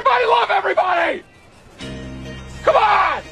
Everybody love everybody! Come on!